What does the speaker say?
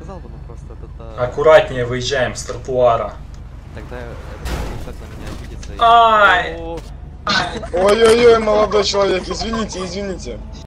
сказал бы, ну просто это... А, Аккуратнее выезжаем с тротуара. Тогда это на меня обидится. Ай! Ой-ой-ой, молодой человек, извините, извините.